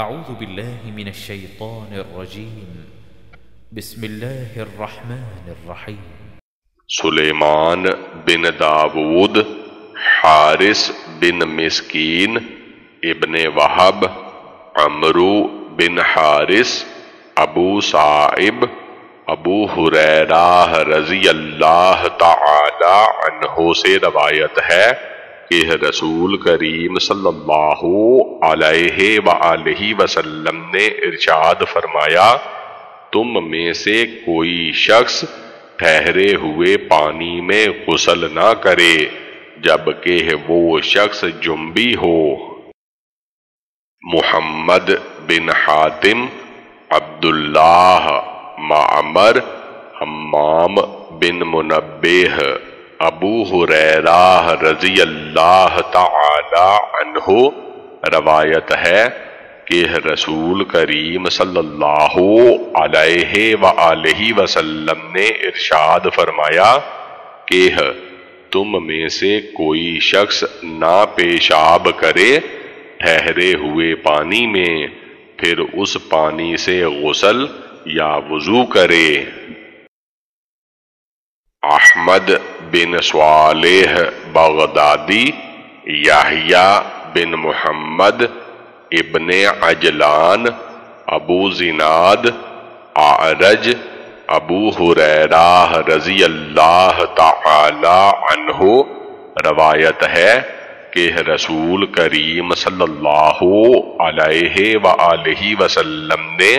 أعوذ بالله من الشيطان الرجيم. بسم الله الرحمن الرحيم. سلیمان بن داود حارس بن مسکین، ابن وحب عمرو بن حارس ابو صائب ابو حریرہ رضی اللہ تعالی عنہ سے روایت ہے۔ کہ رسول کریم صلی اللہ علیہ وآلہ وسلم نے ارشاد فرمایا، تم میں سے کوئی شخص ٹھہرے ہوئے پانی میں غسل نہ کرے جبکہ وہ شخص جنبی ہو۔ محمد بن حاتم، عبداللہ معمر، حمام بن منبہ۔ ابو حریرہ رضی اللہ تعالی عنہ روایت ہے کہ رسول کریم صلی اللہ علیہ وآلہ وسلم نے ارشاد فرمایا کہ تم میں سے کوئی شخص نہ پیشاب کرے ٹھہرے ہوئے پانی میں، پھر اس پانی سے غسل یا وضو کرے۔ احمد بن صالح بغدادی یحییٰ بن محمد ابن عجلان، ابو زناد، اعرج، ابو حریرہ رضی اللہ تعالی عنہ، روایت ہے کہ رسول کریم صلی اللہ علیہ وآلہ وسلم نے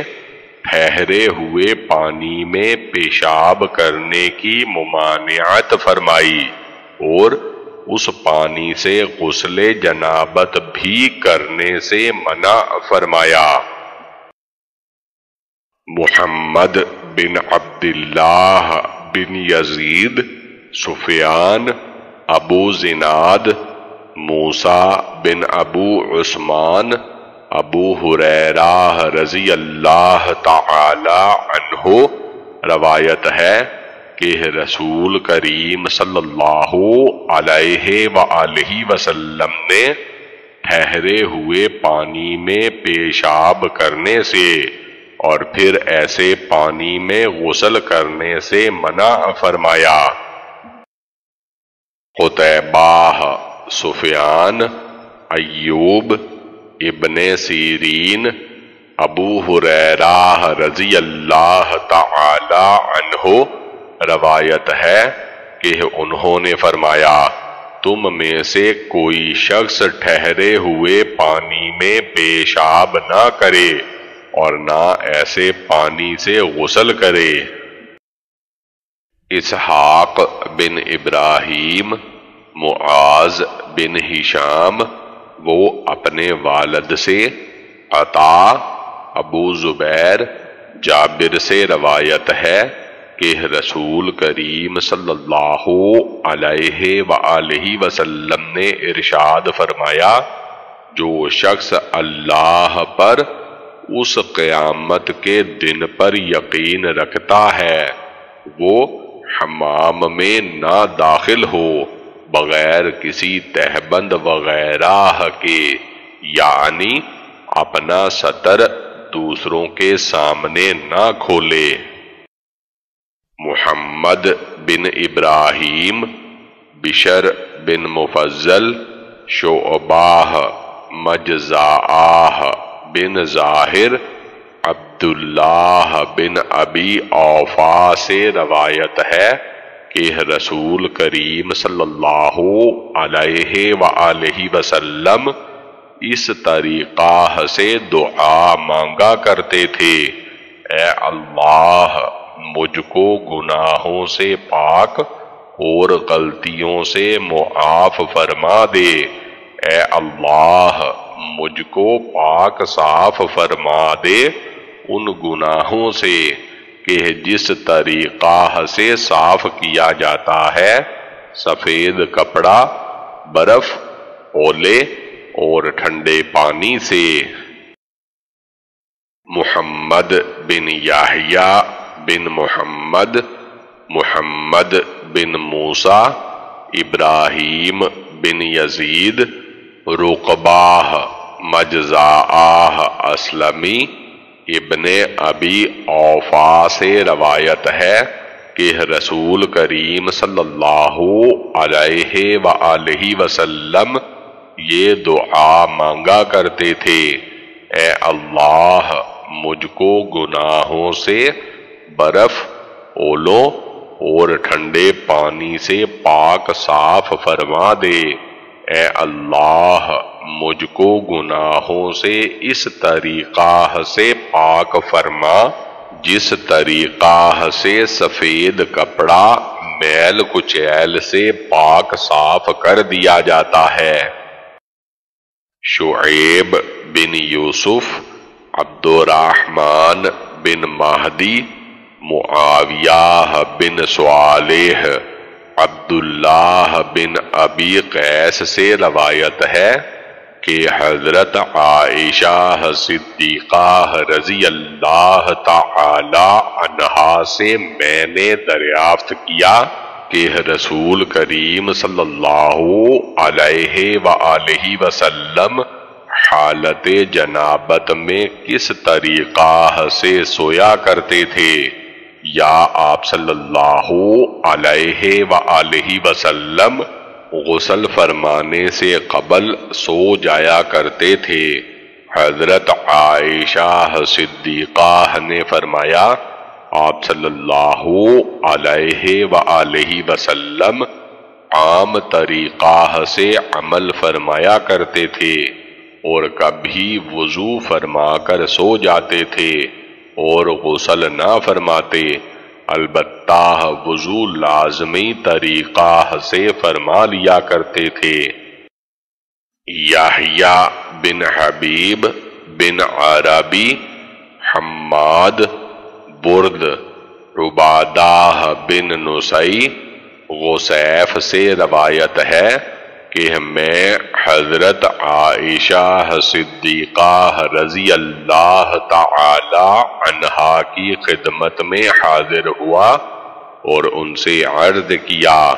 ٹھہرے ہوئے پانی میں پیشاب کرنے کی ممانعت فرمائی اور اس پانی سے غسل جنابت بھی کرنے سے منع فرمایا۔ محمد بن عبداللہ بن یزید، سفیان، ابو زناد، موسیٰ بن ابو عثمان ابو حریرہ رضی اللہ تعالی عنہ روایت ہے کہ رسول کریم صلی اللہ علیہ وآلہ وسلم نے ٹھہرے ہوئے پانی میں پیشاب کرنے سے اور پھر ایسے پانی میں غسل کرنے سے منع فرمایا۔ قطعبہ سفیان، ایوب ابن سیرین، ابو حریرہ رضی اللہ تعالی عنہ، روایت ہے کہ انہوں نے فرمایا، تم میں سے کوئی شخص ٹھہرے ہوئے پانی میں پیشاب نہ کرے اور نہ ایسے پانی سے غسل کرے۔ اسحاق بن ابراہیم، معاذ بن ہشام وہ اپنے والد سے عطا ابو زبیر جابر سے روایت ہے کہ رسول کریم صلی اللہ علیہ وآلہ وسلم نے ارشاد فرمایا، جو شخص اللہ پر اس قیامت کے دن پر یقین رکھتا ہے، وہ حمام میں نہ داخل ہو۔ بغیر کسی تہبند وغیرہ کے یعنی اپنا سطر دوسروں کے سامنے نہ کھولے۔ محمد بن ابراہیم، بشر بن مفضل، شعباہ مجزاہ بن ظاہر عبداللہ بن ابی اوفا سے روایت ہے۔ کہ رسول کریم صلی اللہ علیہ وآلہ وسلم اس طریقہ سے دعا مانگا کرتے تھے۔ اے اللہ، مجھ کو گناہوں سے پاک اور غلطیوں سے معاف فرما دے۔ اے اللہ، مجھ کو پاک صاف فرما دے ان گناہوں سے۔ کہ جس طریقہ سے صاف کیا جاتا ہے، سفید کپڑا، برف، اولے اور ٹھنڈے پانی سے۔ محمد بن یاہیا بن محمد محمد بن موسا ابراہیم بن یزید، رقباہ مجزاآہ اسلمی۔ ابن ابی اوفا سے روایت ہے کہ رسول کریم صلی اللہ علیہ وآلہ وسلم یہ دعا مانگا کرتے تھے۔ اے اللہ، مجھ کو گناہوں سے برف اولو اور ٹھنڈے پانی سے پاک صاف فرما دے۔ اے اللہ، مجھ کو گناہوں سے اس طریقہ سے پاک فرما، جس طریقہ سے سفید کپڑا، میل کچیل سے پاک صاف کر دیا جاتا ہے۔ شعیب بن یوسف عبد الرحمن بن مہدی، معاویہ بن صالح عبداللہ بن ابی قیس سے روایت ہے کہ حضرت عائشہ صدیقہ رضی اللہ تعالی عنہا سے میں نے دریافت کیا کہ رسول کریم صلی اللہ علیہ وآلہ وسلم حالت جنابت میں کس طریقہ سے سویا کرتے تھے۔ یا آپ صلی اللہ علیہ وآلہ وسلم غسل فرمانے سے قبل سو جایا کرتے تھے۔ حضرت عائشہ صدیقہ نے فرمایا، آپ صلی اللہ علیہ وآلہ وسلم عام طریقہ سے عمل فرمایا کرتے تھے اور کبھی وضو فرما کر سو جاتے تھے۔ اور غسل نہ فرماتے، البتہ وضو لازمی طریقہ سے فرما لیا کرتے تھے۔ یحییٰ بن حبیب بن عربی، حماد، برد، عبادہ بن نسائی غسیف سے روایت ہے۔ کہ میں حضرت عائشہ صدیقہ رضی اللہ تعالی عنہا کی خدمت میں حاضر ہوا اور ان سے عرض کیا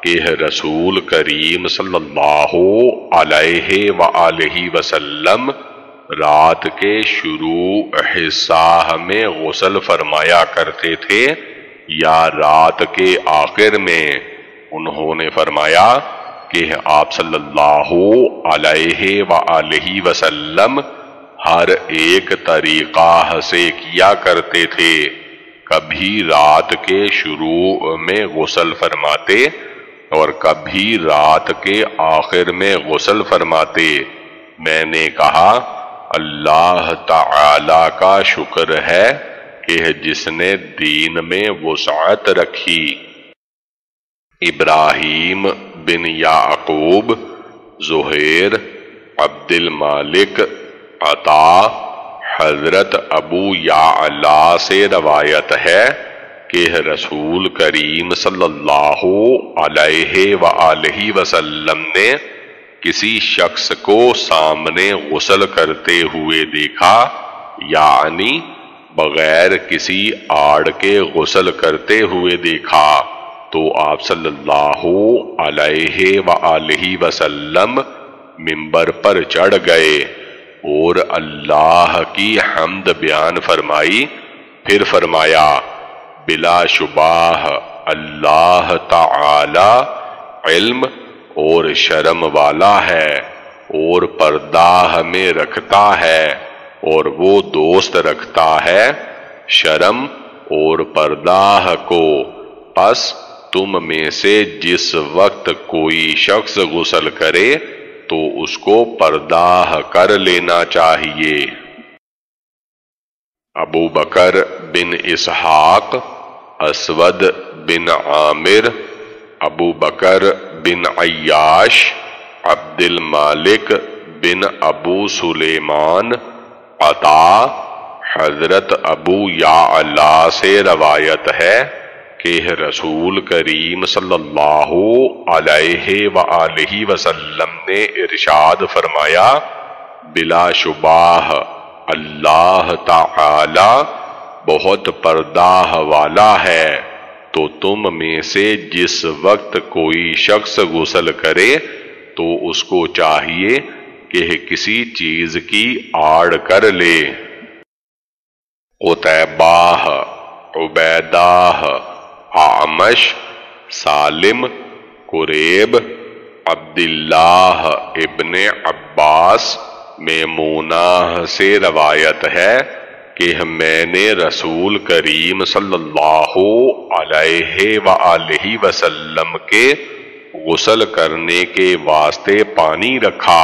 کہ رسول کریم صلی اللہ علیہ وآلہ وسلم، رات کے شروع حصہ میں غسل فرمایا کرتے تھے یا رات کے آخر میں؟ انہوں نے فرمایا کہ آپ صلی اللہ علیہ وآلہ وسلم ہر ایک طریقہ سے کیا کرتے تھے۔ کبھی رات کے شروع میں غسل فرماتے اور کبھی رات کے آخر میں غسل فرماتے۔ میں نے کہا، اللہ تعالی کا شکر ہے کہ جس نے دین میں وسعت رکھی۔ ابراہیم بن یعقوب، زہیر عبد المالک عطا، حضرت ابو یا سے روایت ہے کہ رسول کریم صلی اللہ علیہ وآلہ وسلم نے کسی شخص کو سامنے غسل کرتے ہوئے دیکھا یعنی بغیر کسی آڑ کے غسل کرتے ہوئے دیکھا۔ تو آپ صلی اللہ علیہ وآلہ وسلم ممبر پر چڑھ گئے اور اللہ کی حمد بیان فرمائی۔ پھر فرمایا، بلا شبہ اللہ تعالی علم اور شرم والا ہے اور پردہ ہمیں رکھتا ہے اور وہ دوست رکھتا ہے شرم اور پردہ کو۔ پس تم میں سے جس وقت کوئی شخص غسل کرے تو اس کو پردہ کر لینا چاہیے۔ ابو بکر بن اسحاق، اسود بن عامر، ابو بکر بن عیاش عبد المالک بن ابو سلیمان، عطا، حضرت ابو یا اللہ سے روایت ہے۔ کہ رسول کریم صلی اللہ علیہ وآلہ وسلم نے ارشاد فرمایا، بلا شبہ اللہ تعالی بہت پردہ والا ہے، تو تم میں سے جس وقت کوئی شخص غسل کرے، تو اس کو چاہیے کہ کسی چیز کی آڑ کر لے۔ اتباہ عبیدہ آمش، سالم، قریب، عبداللہ ابن عباس، میمونہ سے روایت ہے کہ میں نے رسول کریم صلی اللہ علیہ وآلہ وسلم کے غسل کرنے کے واسطے پانی رکھا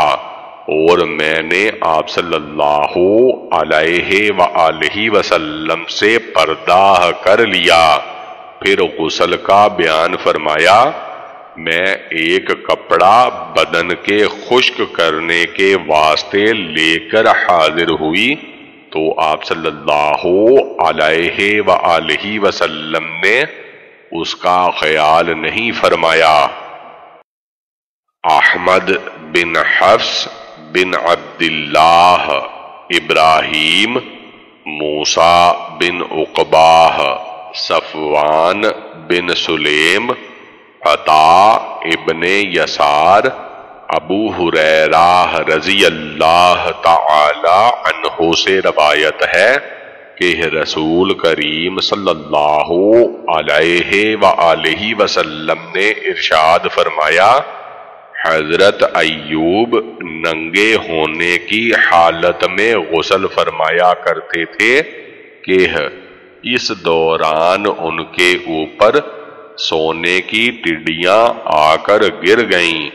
اور میں نے آپ صلی اللہ علیہ وآلہ وسلم سے پردہ کر لیا۔ پھر غسل کا بیان فرمایا، میں ایک کپڑا بدن کے خشک کرنے کے واسطے لے کر حاضر ہوئی۔ تو آپ صلی اللہ علیہ وآلہ وسلم نے اس کا خیال نہیں فرمایا۔ احمد بن حفظ بن عبداللہ ابراہیم موسا بن اقباہ صفوان بن سلیم، عطا ابن یسار، ابو حریرہ رضی اللہ تعالی عنہ سے روایت ہے کہ رسول کریم صلی اللہ علیہ وآلہ وسلم نے ارشاد فرمایا، حضرت ایوب ننگے ہونے کی حالت میں غسل فرمایا کرتے تھے کہ اس دوران ان کے اوپر سونے کی ٹڈیاں آ کر گر گئیں،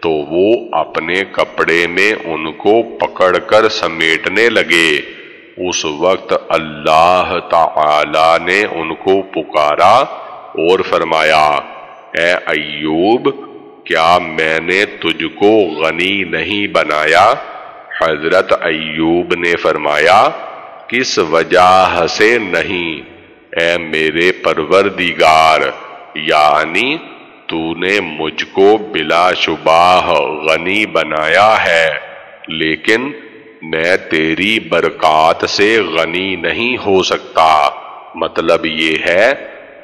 تو وہ اپنے کپڑے میں ان کو پکڑ کر سمیٹنے لگے۔ اس وقت اللہ تعالی نے ان کو پکارا اور فرمایا، اے ایوب، کیا میں نے تجھ کو غنی نہیں بنایا؟ حضرت ایوب نے فرمایا کس وجہ سے نہیں؟ اے میرے پروردگار یعنی تو نے مجھ کو بلا شبہ غنی بنایا ہے، لیکن میں تیری برکات سے غنی نہیں ہو سکتا۔ مطلب یہ ہے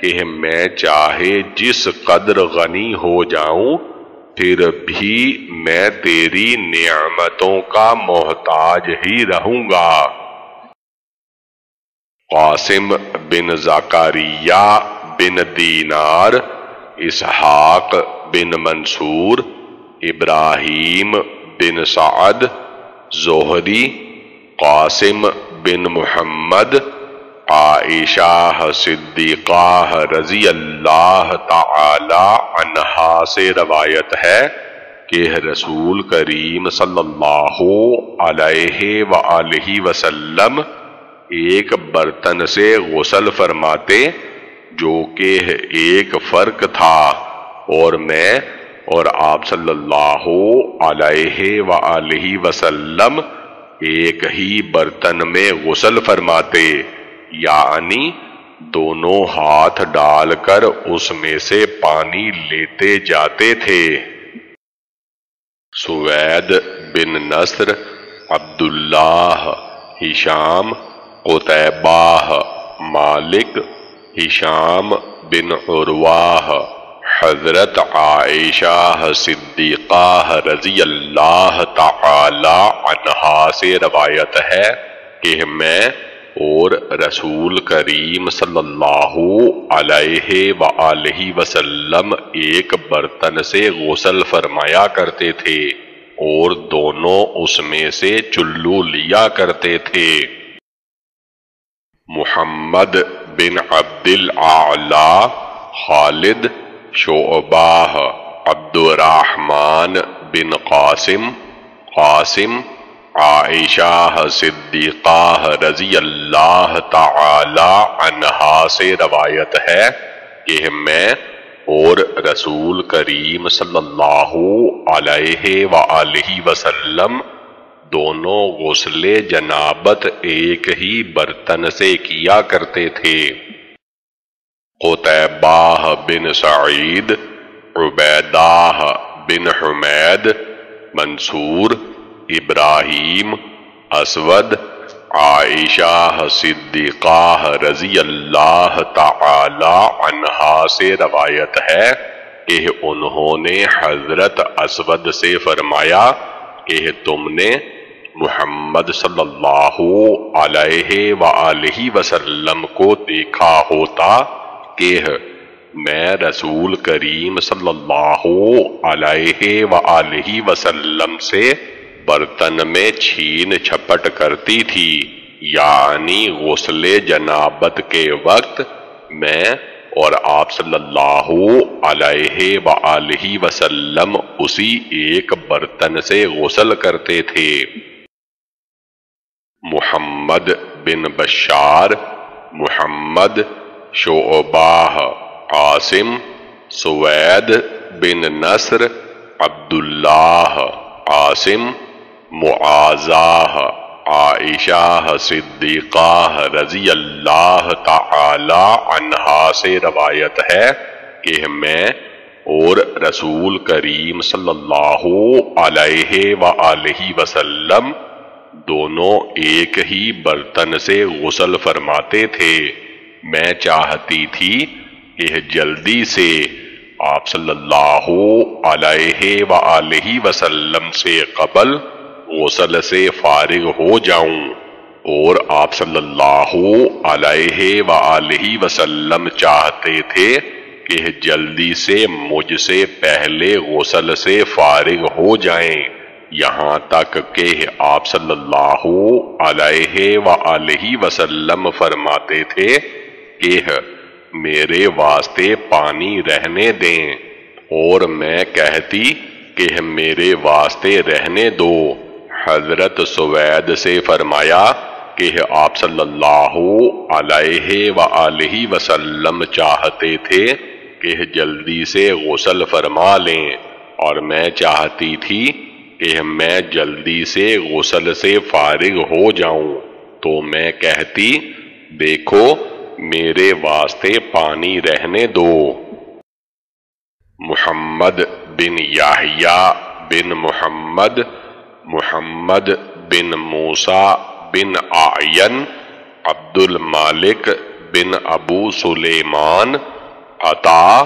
کہ میں چاہے جس قدر غنی ہو جاؤں، پھر بھی میں تیری نعمتوں کا محتاج ہی رہوں گا۔ قاسم بن زکاریہ بن دینار، اسحاق بن منصور، ابراہیم بن سعد، زہری، قاسم بن محمد، عائشہ صدیقہ رضی اللہ تعالی عنہا سے روایت ہے کہ رسول کریم صلی اللہ علیہ وآلہ وسلم ایک برتن سے غسل فرماتے جو کہ ایک فرق تھا۔ اور میں اور آپ صلی اللہ علیہ وآلہ وسلم ایک ہی برتن میں غسل فرماتے یعنی دونوں ہاتھ ڈال کر اس میں سے پانی لیتے جاتے تھے۔ سوید بن نصر، عبداللہ ہشام قطبہ مالک ہشام بن عرواہ حضرت عائشہ صدیقہ رضی اللہ تعالی عنہا سے روایت ہے کہ میں اور رسول کریم صلی اللہ علیہ وآلہ وسلم ایک برتن سے غسل فرمایا کرتے تھے اور دونوں اس میں سے چلو لیا کرتے تھے۔ محمد بن عبد العلا خالد، شعبہ عبد الرحمن بن قاسم قاسم، عائشہ صدیقہ رضی اللہ تعالی عنہا سے روایت ہے کہ میں اور رسول کریم صلی اللہ علیہ وآلہ وسلم دونوں غسل جنابت ایک ہی برتن سے کیا کرتے تھے۔ قطبہ بن سعید عبیدہ بن حمید، منصور، ابراہیم، اسود، عائشہ صدیقہ رضی اللہ تعالی عنہا سے روایت ہے کہ انہوں نے حضرت اسود سے فرمایا کہ تم نے محمد صلی اللہ علیہ وآلہ وسلم کو دیکھا ہوتا کہ میں رسول کریم صلی اللہ علیہ وآلہ وسلم سے برتن میں چھین چھپٹ کرتی تھی یعنی غسل جنابت کے وقت میں اور آپ صلی اللہ علیہ وآلہ وسلم اسی ایک برتن سے غسل کرتے تھے۔ محمد بن بشار، محمد شعباہ قاسم، سوید بن نصر، عبداللہ، قاسم، معاذہ، عائشہ صدیقہ رضی اللہ تعالی عنہا سے روایت ہے کہ میں اور رسول کریم صلی اللہ علیہ وآلہ وسلم دونوں ایک ہی برتن سے غسل فرماتے تھے۔ میں چاہتی تھی کہ جلدی سے آپ صلی اللہ علیہ وآلہ وسلم سے قبل غسل سے فارغ ہو جاؤں اور آپ صلی اللہ علیہ وآلہ وسلم چاہتے تھے کہ جلدی سے مجھ سے پہلے غسل سے فارغ ہو جائیں۔ یہاں تک کہ آپ صلی اللہ علیہ وآلہ وسلم فرماتے تھے کہ میرے واسطے پانی رہنے دیں اور میں کہتی کہ میرے واسطے رہنے دو۔ حضرت سوید سے فرمایا کہ آپ صلی اللہ علیہ وآلہ وسلم چاہتے تھے کہ جلدی سے غسل فرما لیں اور میں چاہتی تھی کہ میں جلدی سے غسل سے فارغ ہو جاؤں، تو میں کہتی، دیکھو، میرے واسطے پانی رہنے دو۔ محمد بن یاہیا بن محمد محمد بن موسا بن آئین عبد المالک بن ابو سلیمان، عطا،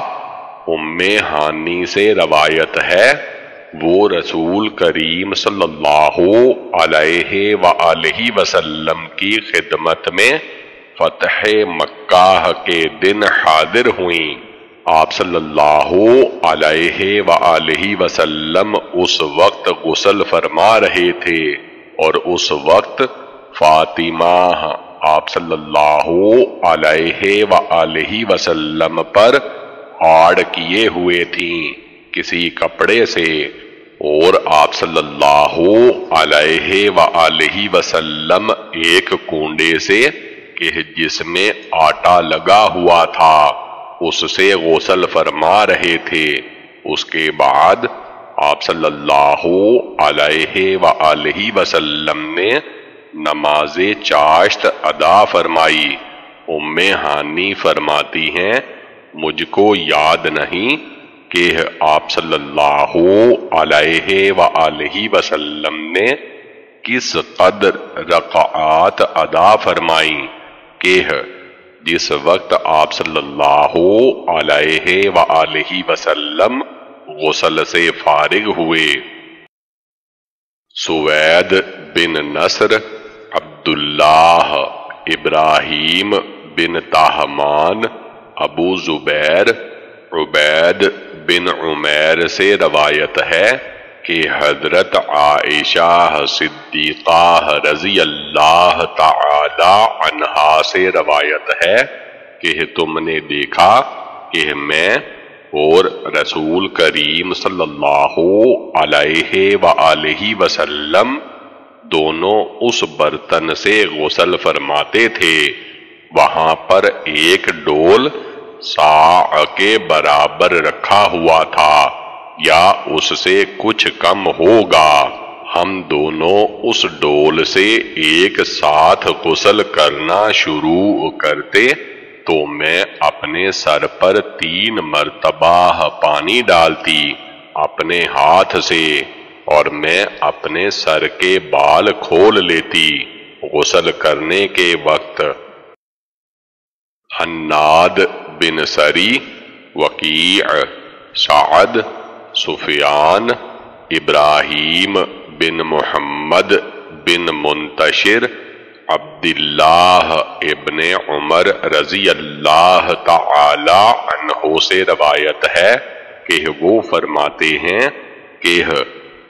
ام ہانی سے روایت ہے۔ وہ رسول کریم صلی اللہ علیہ وآلہ وسلم کی خدمت میں فتح مکہ کے دن حاضر ہوئیں۔ آپ صلی اللہ علیہ وآلہ وسلم اس وقت غسل فرما رہے تھے اور اس وقت فاطمہ آپ صلی اللہ علیہ وآلہ وسلم پر آڑ کیے ہوئے تھیں۔ کسی کپڑے سے اور آپ صلی اللہ علیہ وآلہ وسلم ایک کنڈے سے کہ جس میں آٹا لگا ہوا تھا، اس سے غسل فرما رہے تھے۔ اس کے بعد آپ صلی اللہ علیہ وآلہ وسلم نے نماز چاشت ادا فرمائی۔ ام ہانی فرماتی ہیں، مجھ کو یاد نہیں کہ آپ صلی اللہ علیہ وآلہ وسلم نے کس قدر رقعات ادا فرمائی کہ جس وقت آپ صلی اللہ علیہ وآلہ وسلم غسل سے فارغ ہوئے۔ سوید بن نصر، عبداللہ ابراہیم بن تاہمان ابو زبیر، عبید بن عمیر سے روایت ہے کہ حضرت عائشہ صدیقہ رضی اللہ تعالی عنہا سے روایت ہے کہ تم نے دیکھا کہ میں اور رسول کریم صلی اللہ علیہ وآلہ وسلم دونوں اس برتن سے غسل فرماتے تھے۔ وہاں پر ایک ڈول سا کے برابر رکھا ہوا تھا یا اس سے کچھ کم ہوگا۔ ہم دونوں اس ڈول سے ایک ساتھ غسل کرنا شروع کرتے تو میں اپنے سر پر تین مرتبہ پانی ڈالتی اپنے ہاتھ سے اور میں اپنے سر کے بال کھول لیتی غسل کرنے کے وقت۔ حناد بن سری، وکیع، سعد، سفیان، ابراہیم بن محمد بن منتشر، عبداللہ ابن عمر رضی اللہ تعالی عنہ سے روایت ہے کہ وہ فرماتے ہیں کہ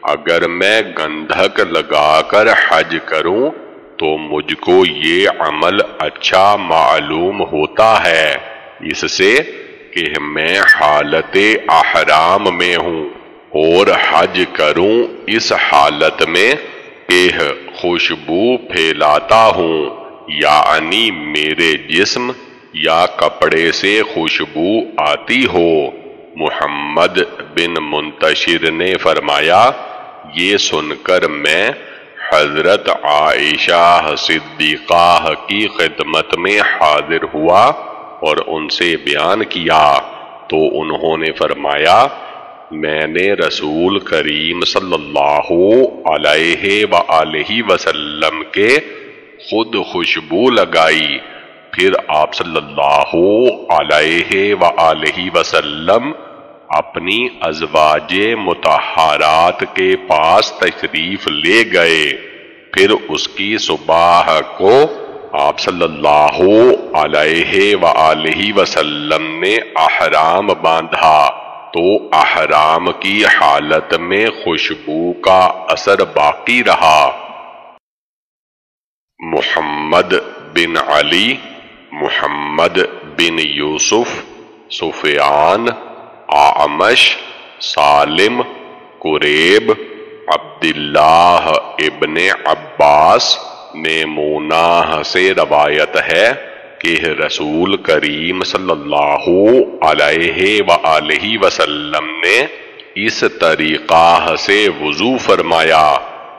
اگر میں گندھک لگا کر حج کروں تو مجھ کو یہ عمل اچھا معلوم ہوتا ہے۔ اس سے کہ میں حالت احرام میں ہوں اور حج کروں، اس حالت میں کہ خوشبو پھیلاتا ہوں یعنی میرے جسم یا کپڑے سے خوشبو آتی ہو۔ محمد بن منتشر نے فرمایا، یہ سن کر میں حضرت عائشہ صدیقہ کی خدمت میں حاضر ہوا۔ اور ان سے بیان کیا تو انہوں نے فرمایا، میں نے رسول کریم صلی اللہ علیہ وآلہ وسلم کے خود خوشبو لگائی۔ پھر آپ صلی اللہ علیہ وآلہ وسلم اپنی ازواج متحرات کے پاس تشریف لے گئے۔ پھر اس کی صبح کو آپ صلی اللہ علیہ وآلہ وسلم نے احرام باندھا تو احرام کی حالت میں خوشبو کا اثر باقی رہا۔ محمد بن علی، محمد بن یوسف، سفیان آمش سالم، قریب، عبداللہ ابن عباس میمونہ سے روایت ہے کہ رسول کریم صلی اللہ علیہ وآلہ وسلم نے اس طریقہ سے وضو فرمایا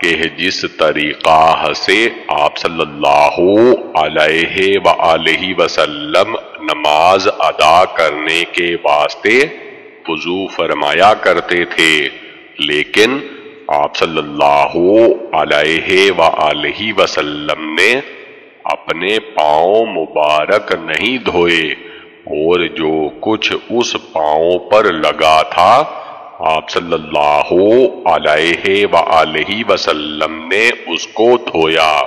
کہ جس طریقہ سے آپ صلی اللہ علیہ وآلہ وسلم نماز ادا کرنے کے واسطے وضو فرمایا کرتے تھے، لیکن آپ صلی اللہ علیہ وآلہ وسلم نے اپنے پاؤں مبارک نہیں دھوئے اور جو کچھ اس پاؤں پر لگا تھا، آپ صلی اللہ علیہ وآلہ وسلم نے اس کو دھویا۔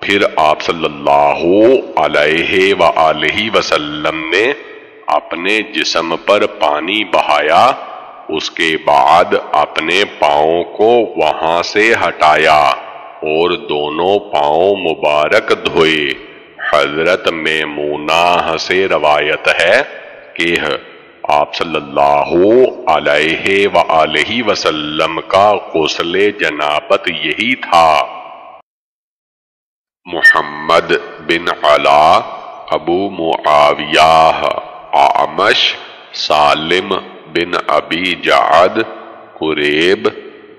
پھر آپ صلی اللہ علیہ وآلہ وسلم نے اپنے جسم پر پانی بہایا۔ اس کے بعد اپنے پاؤں کو وہاں سے ہٹایا اور دونوں پاؤں مبارک دھوئے۔ حضرت میمونہ سے روایت ہے کہ آپ صلی اللہ علیہ وآلہ وسلم کا غسل جنابت یہی تھا۔ محمد بن علا، ابو معاویہ آمش سالم بن ابی جعد، قریب،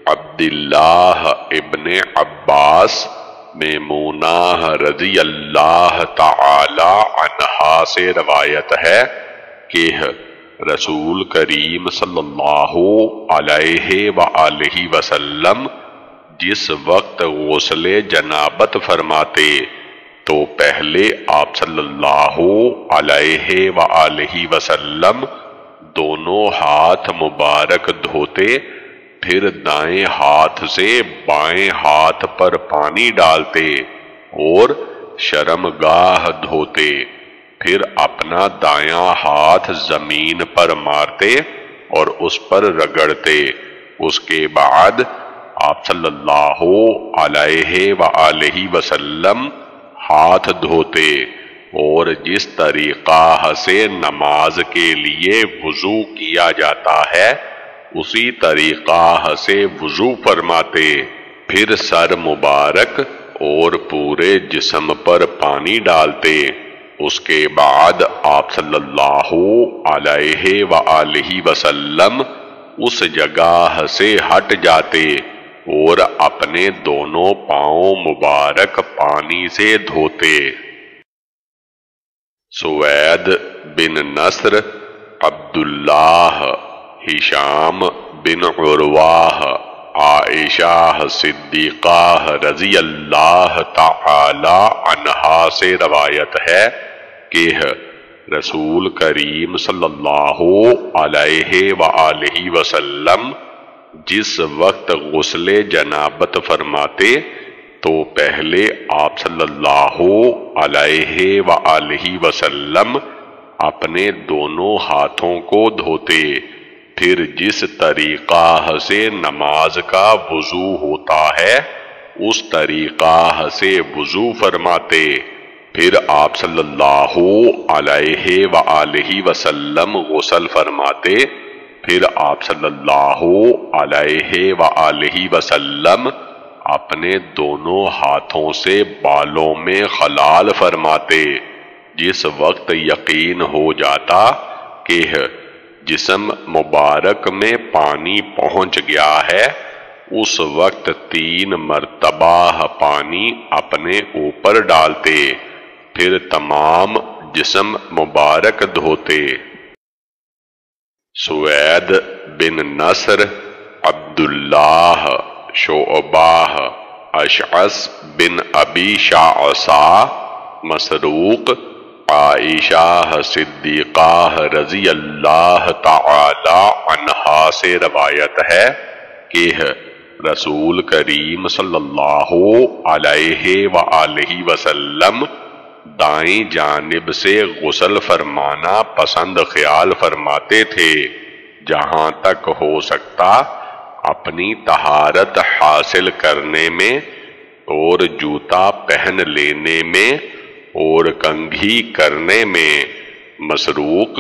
عبداللہ ابن عباس، میمونہ رضی اللہ تعالی عنہا سے روایت ہے کہ رسول کریم صلی اللہ علیہ وآلہ وسلم جس وقت غسل جنابت فرماتے، تو پہلے آپ صلی اللہ علیہ وآلہ وسلم دونوں ہاتھ مبارک دھوتے، پھر دائیں ہاتھ سے بائیں ہاتھ پر پانی ڈالتے اور شرم گاہ دھوتے، پھر اپنا دایاں ہاتھ زمین پر مارتے اور اس پر رگڑتے۔ اس کے بعد آپ صلی اللہ علیہ وآلہ وسلم ہاتھ دھوتے۔ اور جس طریقہ سے نماز کے لیے وضو کیا جاتا ہے، اسی طریقہ سے وضو فرماتے۔ پھر سر مبارک اور پورے جسم پر پانی ڈالتے۔ اس کے بعد آپ صلی اللہ علیہ وآلہ وسلم اس جگہ سے ہٹ جاتے اور اپنے دونوں پاؤں مبارک پانی سے دھوتے۔ سوید بن نصر، عبداللہ ہشام بن عرواہ عائشہ صدیقہ رضی اللہ تعالی عنہا سے روایت ہے کہ رسول کریم صلی اللہ علیہ وآلہ وسلم جس وقت غسل جنابت فرماتے تو پہلے آپ صلی اللہ علیہ وآلہ وسلم اپنے دونوں ہاتھوں کو دھوتے، پھر جس طریقہ سے نماز کا وضو ہوتا ہے، اس طریقہ سے وضو فرماتے۔ پھر آپ صلی اللہ علیہ وآلہ وسلم غسل فرماتے۔ پھر آپ صلی اللہ علیہ وآلہ وسلم اپنے دونوں ہاتھوں سے بالوں میں خلال فرماتے۔ جس وقت یقین ہو جاتا کہ جسم مبارک میں پانی پہنچ گیا ہے، اس وقت تین مرتبہ پانی اپنے اوپر ڈالتے، پھر تمام جسم مبارک دھوتے۔ سوید بن نصر عبداللہ شعباہ اشعص بن ابی شاعصا مسروق، عائشہ صدیقہ رضی اللہ تعالی عنہا سے روایت ہے کہ رسول کریم صلی اللہ علیہ وآلہ وسلم دائیں جانب سے غسل فرمانا پسند خیال فرماتے تھے۔ جہاں تک ہو سکتا اپنی تہارت حاصل کرنے میں اور جوتا پہن لینے میں اور کنگھی کرنے میں مسروق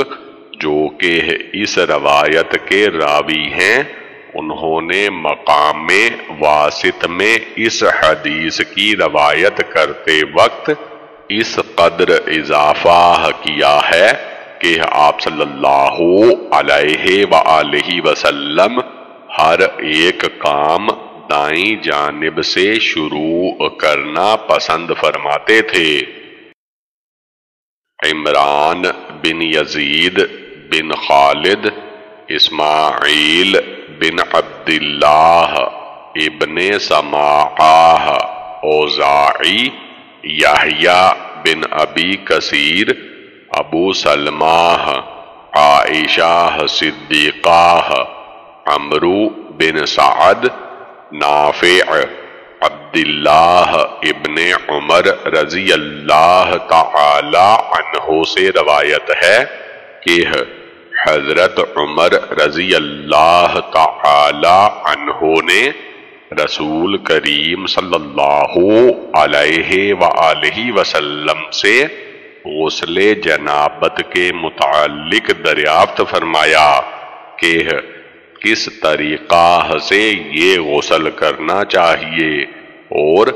جو کہ اس روایت کے راوی ہیں، انہوں نے مقام واسط میں اس حدیث کی روایت کرتے وقت اس قدر اضافہ کیا ہے کہ آپ صلی اللہ علیہ وآلہ وسلم ہر ایک کام دائیں جانب سے شروع کرنا پسند فرماتے تھے۔ عمران بن یزید بن خالد، اسماعیل بن عبداللہ ابن سماعہ، اوزاعی، یحییٰ بن ابی کثیر، ابو سلمہ، عائشہ صدیقہ۔ عمرو بن سعد، نافع، عبداللہ ابن عمر رضی اللہ تعالی عنہ سے روایت ہے کہ حضرت عمر رضی اللہ تعالی عنہ نے رسول کریم صلی اللہ علیہ وآلہ وسلم سے غسل جنابت کے متعلق دریافت فرمایا کہ کس طریقہ سے یہ غسل کرنا چاہیے اور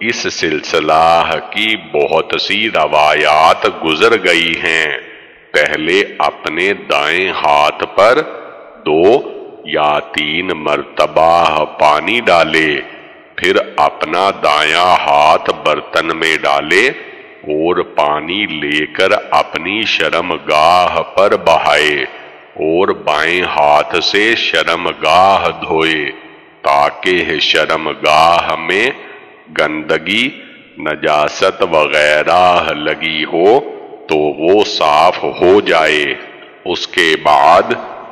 اس سلسلہ کی بہت سی روایات گزر گئی ہیں۔ پہلے اپنے دائیں ہاتھ پر دو یا تین مرتبہ پانی ڈالے، پھر اپنا دایاں ہاتھ برتن میں ڈالے اور پانی لے کر اپنی شرم گاہ پر بہائے۔ اور بائیں ہاتھ سے شرم گاہ دھوئے، تاکہ شرم گاہ میں گندگی، نجاست وغیرہ لگی ہو تو وہ صاف ہو جائے۔ اس کے بعد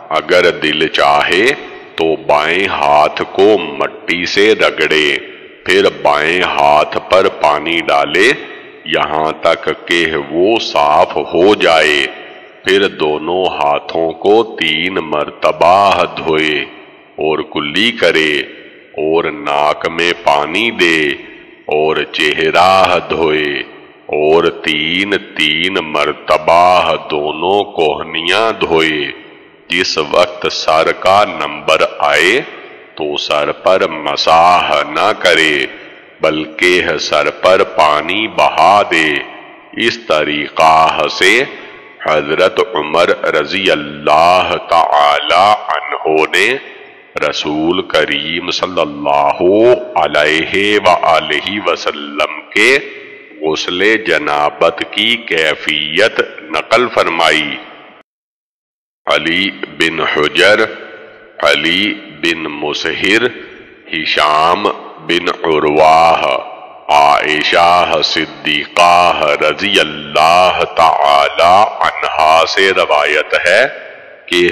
اگر دل چاہے تو بائیں ہاتھ کو مٹی سے رگڑے، پھر بائیں ہاتھ پر پانی ڈالے، یہاں تک کہ وہ صاف ہو جائے۔ پھر دونوں ہاتھوں کو تین مرتبہ دھوئے اور کلی کرے اور ناک میں پانی دے اور چہرہ دھوئے اور تین تین مرتبہ دونوں کوہنیاں دھوئے۔ جس وقت سر کا نمبر آئے تو سر پر مساح نہ کرے، بلکہ سر پر پانی بہا دے۔ اس طریقہ سے حضرت عمر رضی اللہ تعالی عنہ نے رسول کریم صلی اللہ علیہ وآلہ وسلم کے غسل جنابت کی کیفیت نقل فرمائی۔ علی بن حجر، علی بن مسہر، ہشام بن عرواہ عائشہ صدیقہ رضی اللہ تعالی عنہا سے روایت ہے کہ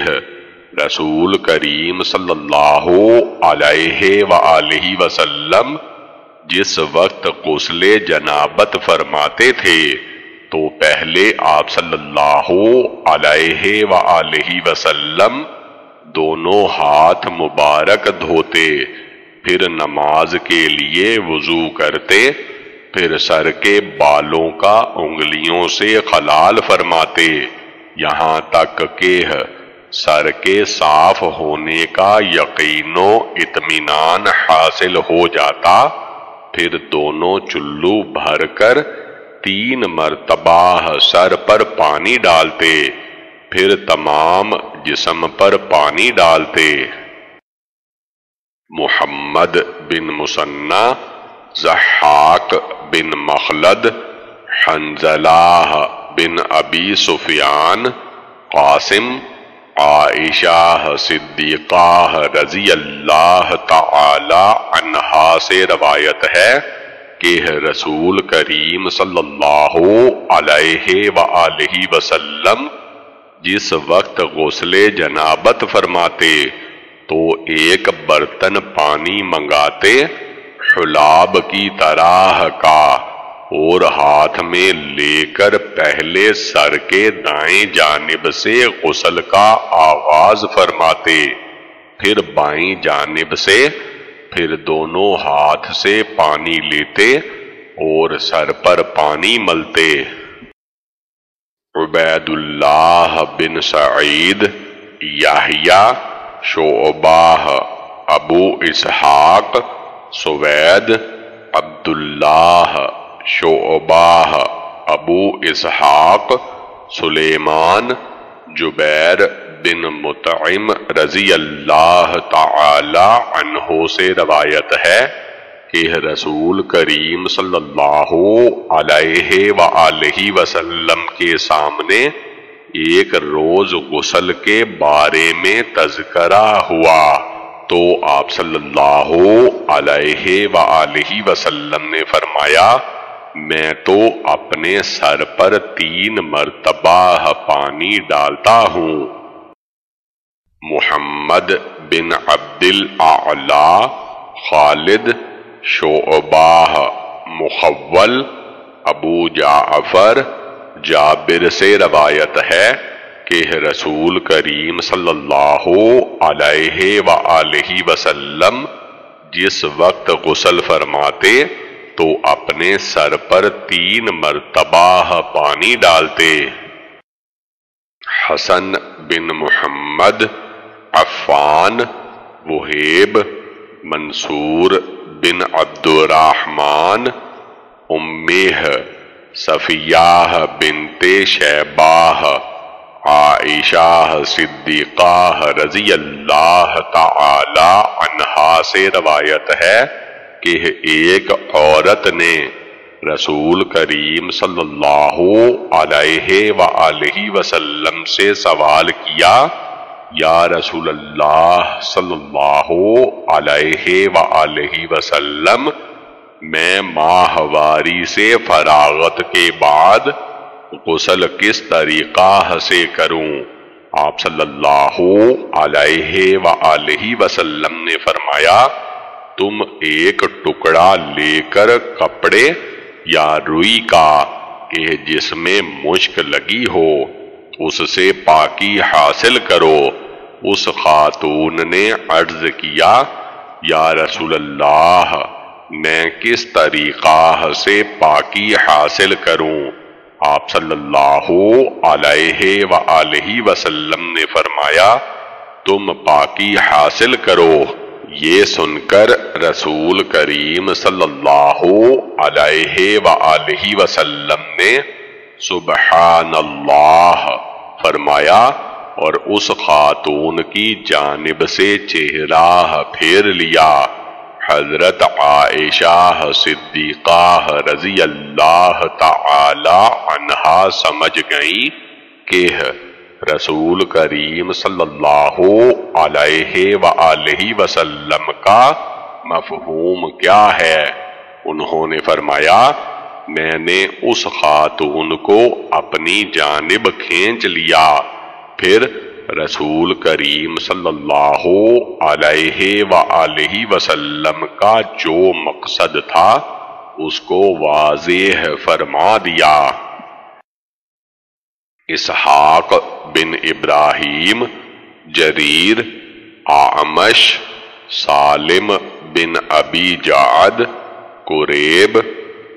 رسول کریم صلی اللہ علیہ وآلہ وسلم جس وقت غسل جنابت فرماتے تھے تو پہلے آپ صلی اللہ علیہ وآلہ وسلم دونوں ہاتھ مبارک دھوتے پھر نماز کے لیے وضو کرتے، پھر سر کے بالوں کا انگلیوں سے خلال فرماتے۔ یہاں تک کہ سر کے صاف ہونے کا یقین و اطمینان حاصل ہو جاتا۔ پھر دونوں چلو بھر کر تین مرتبہ سر پر پانی ڈالتے۔ پھر تمام جسم پر پانی ڈالتے۔ محمد بن مسنہ زحاق بن مخلد، حنزلہ بن ابی سفیان، قاسم، عائشہ صدیقہ رضی اللہ تعالی عنہا سے روایت ہے کہ رسول کریم صلی اللہ علیہ وآلہ وسلم جس وقت غسل جنابت فرماتے تو ایک برتن پانی منگاتے حلاب کی طرح کا، اور ہاتھ میں لے کر پہلے سر کے دائیں جانب سے غسل کا آغاز فرماتے، پھر بائیں جانب سے، پھر دونوں ہاتھ سے پانی لیتے اور سر پر پانی ملتے۔ عبید اللہ بن سعید، یحییٰ شعبہ ابو اسحاق سوید عبداللہ شعبہ ابو اسحاق سلیمان جبیر بن متعم رضی اللہ تعالی عنہ سے روایت ہے کہ رسول کریم صلی اللہ علیہ وآلہ وسلم کے سامنے ایک روز غسل کے بارے میں تذکرہ ہوا تو آپ صلی اللہ علیہ وآلہ وسلم نے فرمایا، میں تو اپنے سر پر تین مرتبہ پانی ڈالتا ہوں۔ محمد بن عبد العلا خالد، شعبہ، مخول، ابو جعفر جابر سے روایت ہے کہ رسول کریم صلی اللہ علیہ وآلہ وسلم جس وقت غسل فرماتے تو اپنے سر پر تین مرتبہ پانی ڈالتے۔ حسن بن محمد، عفان، وہیب، منصور بن عبد الرحمن امیہ صفیہ بنت شیبہ عائشہ صدیقہ رضی اللہ تعالی عنہا سے روایت ہے کہ ایک عورت نے رسول کریم صلی اللہ علیہ وآلہ وسلم سے سوال کیا، یا رسول اللہ صلی اللہ علیہ وآلہ وسلم میں ماہواری سے فراغت کے بعد غسل کس طریقہ سے کروں؟ آپ صلی اللہ علیہ وآلہ وسلم نے فرمایا، تم ایک ٹکڑا لے کر کپڑے یا روئی کا کہ جس میں مشک لگی ہو، اس سے پاکی حاصل کرو۔ اس خاتون نے عرض کیا، یا رسول اللہ میں کس طریقہ سے پاکی حاصل کروں؟ آپ صلی اللہ علیہ وآلہ وسلم نے فرمایا، تم پاکی حاصل کرو۔ یہ سن کر رسول کریم صلی اللہ علیہ وآلہ وسلم نے سبحان اللہ فرمایا اور اس خاتون کی جانب سے چہرہ پھیر لیا۔ حضرت عائشہ صدیقہ رضی اللہ تعالی عنہا سمجھ گئی کہ رسول کریم صلی اللہ علیہ وآلہ وسلم کا مفہوم کیا ہے؟ انہوں نے فرمایا، میں نے اس خاتون کو اپنی جانب کھینچ لیا، پھر رسول کریم صلی اللہ علیہ وآلہ وسلم کا جو مقصد تھا، اس کو واضح فرما دیا۔ اسحاق بن ابراہیم، جریر آمش سالم بن ابی جعد، قریب،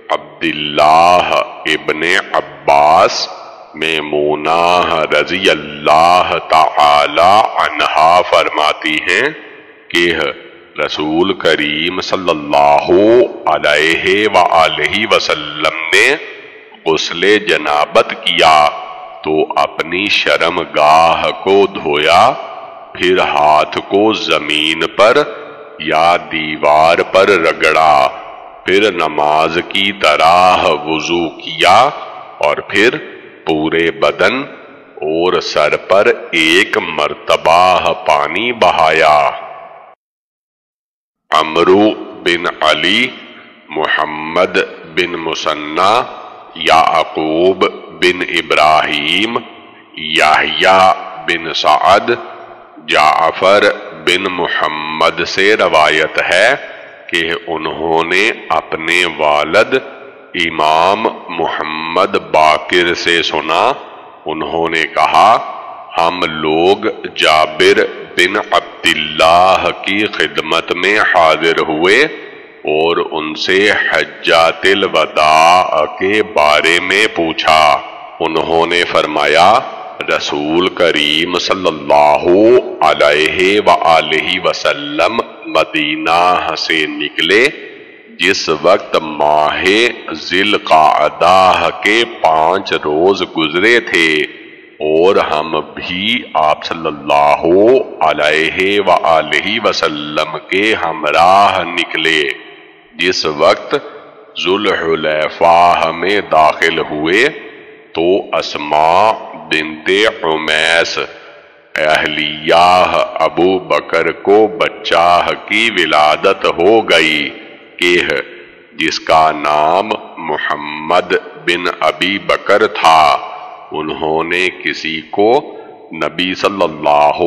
عبداللہ ابن عباس میمونہ رضی اللہ تعالی عنہا فرماتی ہیں کہ رسول کریم صلی اللہ علیہ وآلہ وسلم نے غسل جنابت کیا تو اپنی شرم گاہ کو دھویا، پھر ہاتھ کو زمین پر یا دیوار پر رگڑا، پھر نماز کی طرح وضو کیا اور پھر پورے بدن اور سر پر ایک مرتبہ پانی بہایا۔ امرو بن علی، محمد بن مسنہ، یعقوب بن ابراہیم یحییٰ بن سعد، جعفر بن محمد سے روایت ہے کہ انہوں نے اپنے والد امام محمد باقر سے سنا، انہوں نے کہا، ہم لوگ جابر بن عبداللہ کی خدمت میں حاضر ہوئے اور ان سے حجات الوداع کے بارے میں پوچھا۔ انہوں نے فرمایا، رسول کریم صلی اللہ علیہ وآلہ وسلم مدینہ سے نکلے جس وقت ماہ ذل قعدہ کے پانچ روز گزرے تھے اور ہم بھی آپ صلی اللہ علیہ وآلہ وسلم کے ہمراہ نکلے، جس وقت ذوالحلیفہ میں داخل ہوئے، تو اسما بنت عمیس، اہلیہ ابو بکر کو بچہ کی ولادت ہو گئی۔ کہ جس کا نام محمد بن ابی بکر تھا۔ انہوں نے کسی کو نبی صلی اللہ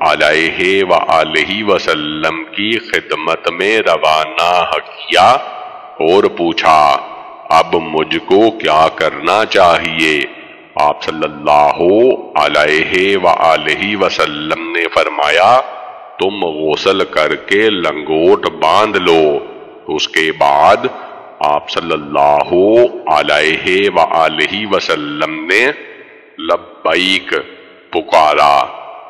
علیہ وآلہ وسلم کی خدمت میں روانہ کیا اور پوچھا، اب مجھ کو کیا کرنا چاہیے؟ آپ صلی اللہ علیہ وآلہ وسلم نے فرمایا، تم غسل کر کے لنگوٹ باندھ لو۔ اس کے بعد آپ صلی اللہ علیہ وآلہ وسلم نے لبیک پکارا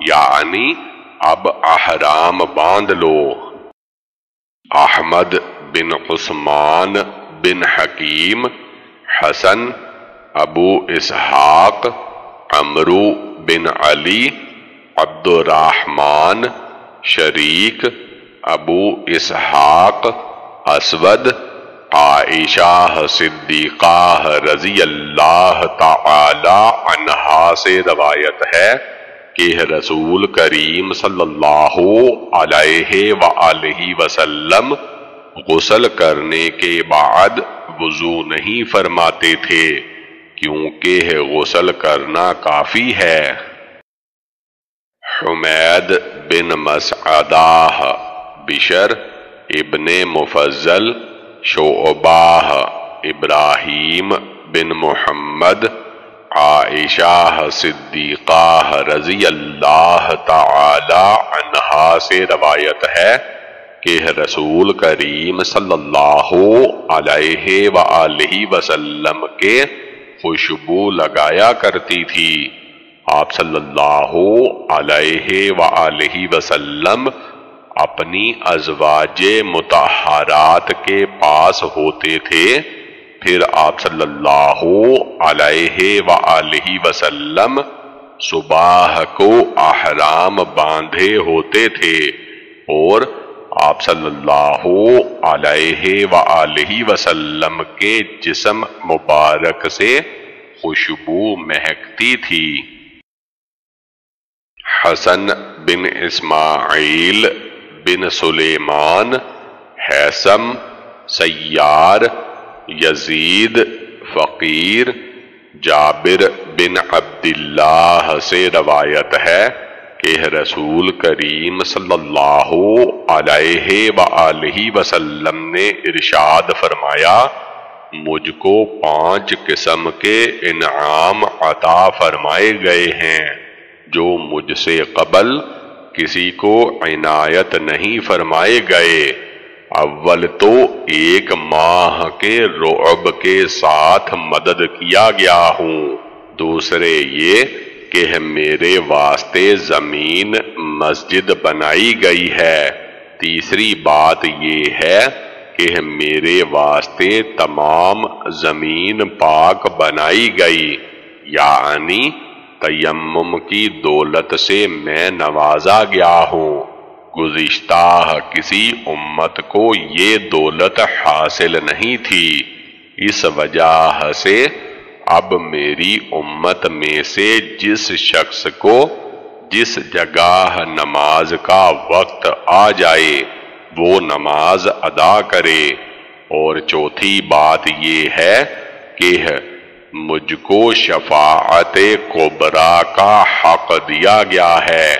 یعنی اب احرام باندھ لو۔ احمد بن عثمان بن حکیم، حسن، ابو اسحاق، عمرو بن علی عبد الرحمن شریک، ابو اسحاق اسود، عائشہ صدیقہ رضی اللہ تعالی عنہا سے روایت ہے کہ رسول کریم صلی اللہ علیہ وآلہ وسلم غسل کرنے کے بعد وضو نہیں فرماتے تھے، کیونکہ غسل کرنا کافی ہے۔ حمید بن مسعدہ، بشر ابن مفضل شعباہ ابراہیم بن محمد عائشہ صدیقہ رضی اللہ تعالی عنہا سے روایت ہے کہ رسول کریم صلی اللہ علیہ وآلہ وسلم کے خوشبو لگایا کرتی تھی۔ آپ صلی اللہ علیہ وآلہ وسلم اپنی ازواج متحرات کے پاس ہوتے تھے۔ پھر آپ صلی اللہ علیہ وآلہ وسلم صبح کو احرام باندھے ہوتے تھے اور آپ صلی اللہ علیہ وآلہ وسلم کے جسم مبارک سے خوشبو مہکتی تھی۔ حسن بن اسماعیل بن سلیمان حیسم سیار، یزید، فقیر، جابر بن عبداللہ سے روایت ہے کہ رسول کریم صلی اللہ علیہ وآلہ وسلم نے ارشاد فرمایا، مجھ کو پانچ قسم کے انعام عطا فرمائے گئے ہیں، جو مجھ سے قبل کسی کو عنایت نہیں فرمائے گئے۔ اول تو ایک ماہ کے رعب کے ساتھ مدد کیا گیا ہوں۔ دوسرے یہ کہ میرے واسطے زمین مسجد بنائی گئی ہے۔ تیسری بات یہ ہے کہ میرے واسطے تمام زمین پاک بنائی گئی۔ یعنی تیمم کی دولت سے میں نوازا گیا ہوں۔ گزشتہ کسی امت کو یہ دولت حاصل نہیں تھی۔ اس وجہ سے اب میری امت میں سے جس شخص کو جس جگہ نماز کا وقت آ جائے، وہ نماز ادا کرے۔ اور چوتھی بات یہ ہے کہ مجھ کو شفاعت کبرا کا حق دیا گیا ہے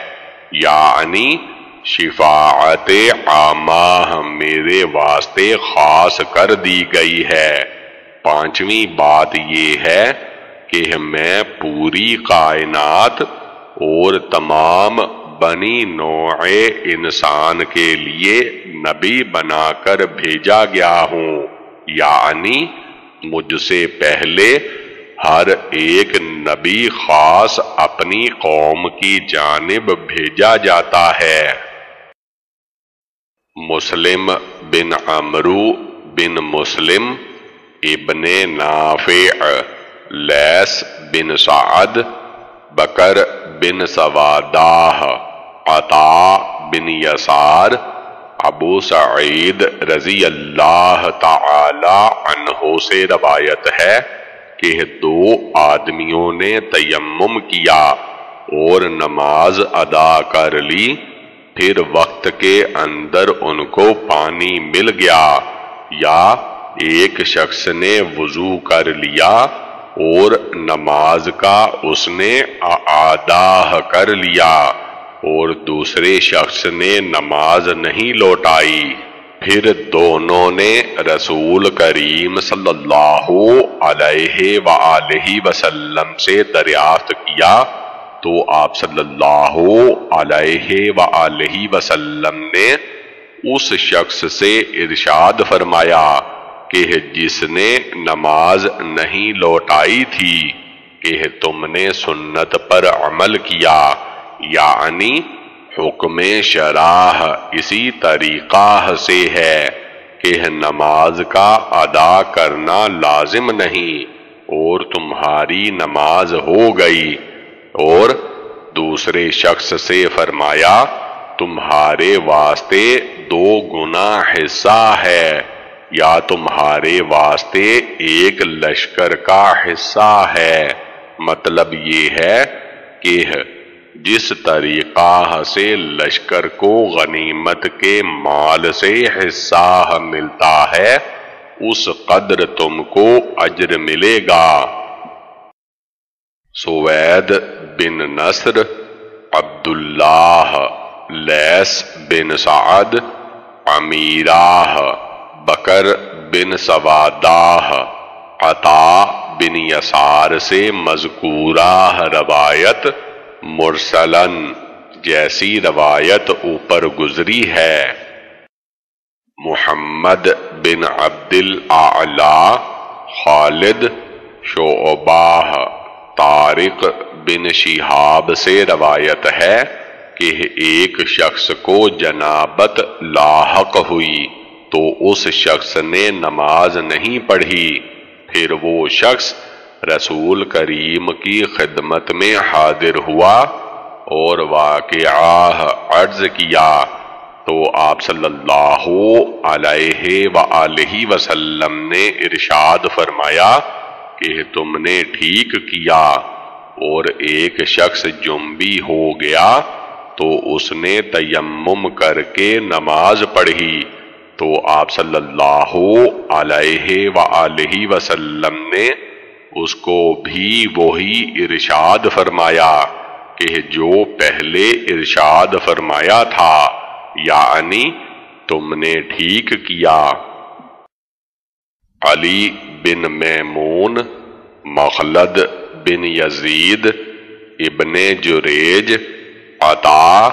یعنی شفاعت عامہ میرے واسطے خاص کر دی گئی ہے۔ پانچویں بات یہ ہے کہ میں پوری کائنات اور تمام بنی نوع انسان کے لیے نبی بنا کر بھیجا گیا ہوں یعنی مجھ سے پہلے ہر ایک نبی خاص اپنی قوم کی جانب بھیجا جاتا ہے۔ مسلم بن عمرو بن مسلم ابن نافع لیس بن سعد، بکر بن سواداہ، عطا بن یسار، ابو سعید رضی اللہ تعالی عنہ سے روایت ہے۔ کہ دو آدمیوں نے تیمم کیا اور نماز ادا کر لی، پھر وقت کے اندر ان کو پانی مل گیا یا ایک شخص نے وضو کر لیا اور نماز کا اس نے آداہ کر لیا اور دوسرے شخص نے نماز نہیں لوٹائی۔ پھر دونوں نے رسول کریم صلی اللہ علیہ وآلہ وسلم سے دریافت کیا تو آپ صلی اللہ علیہ وآلہ وسلم نے اس شخص سے ارشاد فرمایا کہ جس نے نماز نہیں لوٹائی تھی کہ تم نے سنت پر عمل کیا یعنی حکم شراح اسی طریقہ سے ہے کہ نماز کا ادا کرنا لازم نہیں اور تمہاری نماز ہو گئی۔ اور دوسرے شخص سے فرمایا، تمہارے واسطے دو گنا حصہ ہے، یا تمہارے واسطے ایک لشکر کا حصہ ہے۔ مطلب یہ ہے کہ جس طریقہ سے لشکر کو غنیمت کے مال سے حصہ ملتا ہے، اس قدر تم کو اجر ملے گا۔ سوید بن نصر، عبداللہ لیس بن سعد امیراہ بکر بن سواداہ عطا بن یسار سے مذکورہ روایت مرسلن، جیسی روایت اوپر گزری ہے۔ محمد بن عبد الاعلی، خالد شعباہ طارق بن شہاب سے روایت ہے کہ ایک شخص کو جنابت لاحق ہوئی تو اس شخص نے نماز نہیں پڑھی۔ پھر وہ شخص رسول کریم کی خدمت میں حاضر ہوا اور واقعہ عرض کیا تو آپ صلی اللہ علیہ وآلہ وسلم نے ارشاد فرمایا کہ تم نے ٹھیک کیا اور ایک شخص جنبی ہو گیا تو اس نے تیمم کر کے نماز پڑھی تو آپ صلی اللہ علیہ وآلہ وسلم نے اس کو بھی وہی ارشاد فرمایا کہ جو پہلے ارشاد فرمایا تھا یعنی تم نے ٹھیک کیا۔ علی بن میمون، مخلد بن یزید، ابن جریج، عطا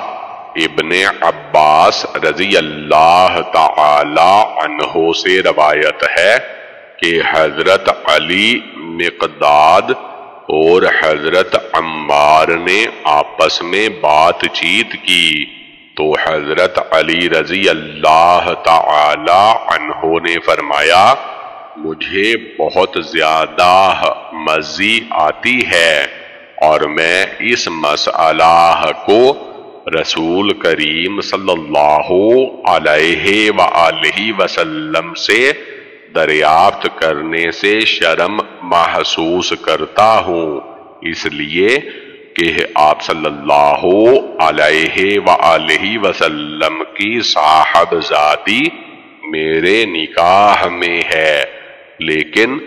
ابن عباس رضی اللہ تعالی عنہ سے روایت ہے۔ کہ حضرت علی مقداد اور حضرت عمار نے آپس میں بات چیت کی تو حضرت علی رضی اللہ تعالی عنہ نے فرمایا، مجھے بہت زیادہ مزی آتی ہے اور میں اس مسئلہ کو رسول کریم صلی اللہ علیہ وآلہ وسلم سے دریافت کرنے سے شرم محسوس کرتا ہوں۔ اس لیے کہ آپ صلی اللہ علیہ وآلہ وسلم کی صاحب ذاتی میرے نکاح میں ہے، لیکن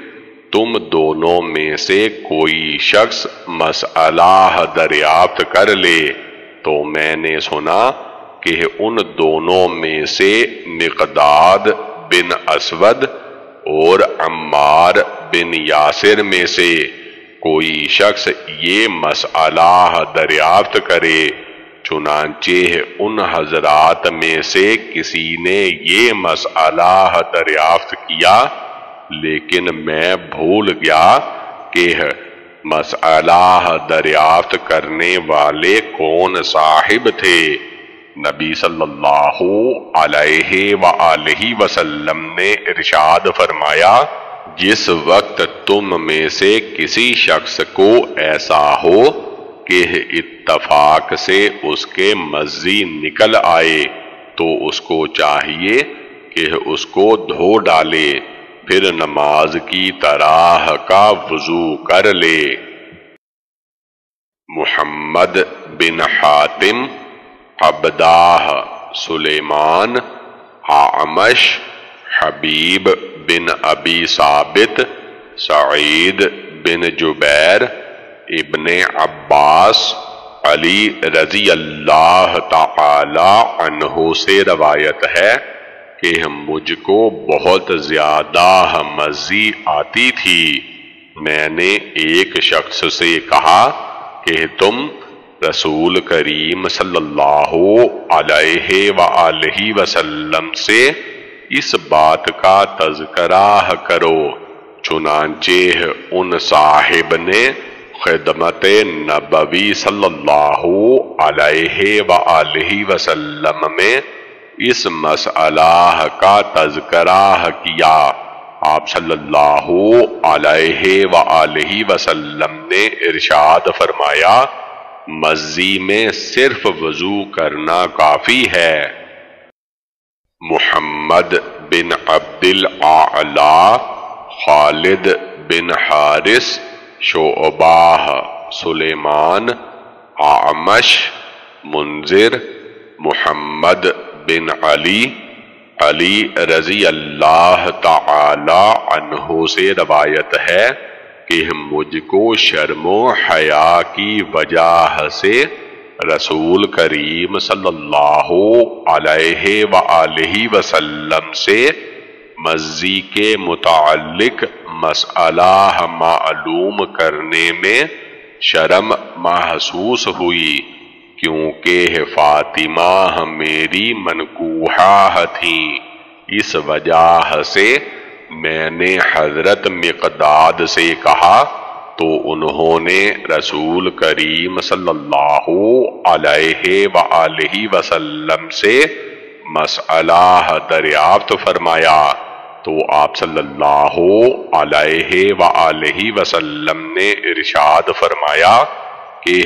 تم دونوں میں سے کوئی شخص مسئلہ دریافت کر لے۔ تو میں نے سنا کہ ان دونوں میں سے مقداد بن اسود اور عمار بن یاسر میں سے کوئی شخص یہ مسئلہ دریافت کرے، چنانچہ ان حضرات میں سے کسی نے یہ مسئلہ دریافت کیا، لیکن میں بھول گیا کہ مسئلہ دریافت کرنے والے کون صاحب تھے۔ نبی صلی اللہ علیہ وآلہ وسلم نے ارشاد فرمایا، جس وقت تم میں سے کسی شخص کو ایسا ہو کہ اتفاق سے اس کے مزی نکل آئے، تو اس کو چاہیے کہ اس کو دھو ڈالے، پھر نماز کی طرح کا وضو کر لے۔ محمد بن حاتم عبداہ سلیمان عامش حبیب بن ابی ثابت، سعید بن جبیر، ابن عباس، علی رضی اللہ تعالی عنہ سے روایت ہے کہ مجھ کو بہت زیادہ مزی آتی تھی۔ میں نے ایک شخص سے کہا کہ تم رسول کریم صلی اللہ علیہ وآلہ وسلم سے اس بات کا تذکرہ کرو۔ چنانچہ ان صاحب نے خدمت نبوی صلی اللہ علیہ وآلہ وسلم میں اس مسئلہ کا تذکرہ کیا۔ آپ صلی اللہ علیہ وآلہ وسلم نے ارشاد فرمایا مزی میں صرف وضو کرنا کافی ہے۔ محمد بن عبد العلا خالد بن حارث شعباہ سلیمان آمش منظر محمد بن علی علی رضی اللہ تعالی عنہ سے روایت ہے۔ کہ مجھ کو شرم و حیا کی وجہ سے رسول کریم صلی اللہ علیہ وآلہ وسلم سے مزی کے متعلق مسئلہ معلوم کرنے میں شرم محسوس ہوئی، کیونکہ فاطمہ میری منکوحہ تھیں اس وجہ سے میں نے حضرت مقداد سے کہا، تو انہوں نے رسول کریم صلی اللہ علیہ وآلہ وسلم سے مسئلہ دریافت فرمایا۔ تو آپ صلی اللہ علیہ وآلہ وسلم نے ارشاد فرمایا کہ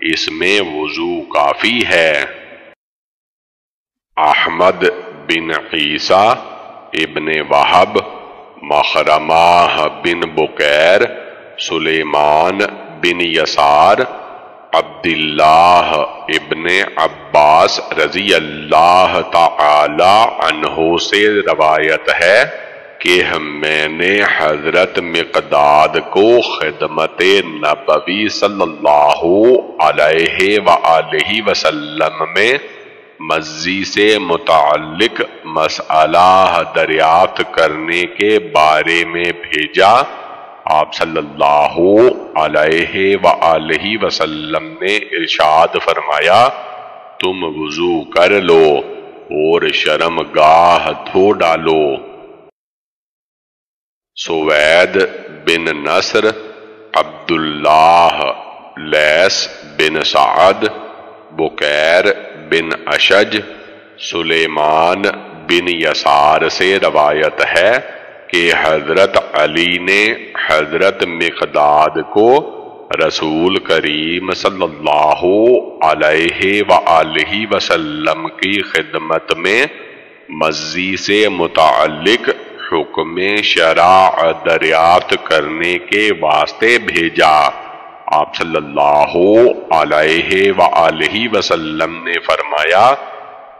اس میں وضو کافی ہے۔ احمد بن عیسیٰ ابن وحب مخرمہ بن بکیر، سلیمان بن یسار، عبداللہ ابن عباس رضی اللہ تعالی عنہ سے روایت ہے کہ میں نے حضرت مقداد کو خدمت نبوی صلی اللہ علیہ وآلہ وسلم میں مزی سے متعلق مسئلہ دریافت کرنے کے بارے میں بھیجا۔ آپ صلی اللہ علیہ وآلہ وسلم نے ارشاد فرمایا، تم وضو کر لو اور شرم گاہ دھو ڈالو۔ سوید بن نصر، عبداللہ لیس بن سعد، بکیر بن اشج، سلیمان بن یسار سے روایت ہے کہ حضرت علی نے حضرت مقداد کو رسول کریم صلی اللہ علیہ وآلہ وسلم کی خدمت میں مزی سے متعلق حکم شرع دریافت کرنے کے واسطے بھیجا۔ آپ صلی اللہ علیہ وآلہ وسلم نے فرمایا